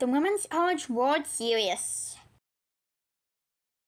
the Women's College World Series.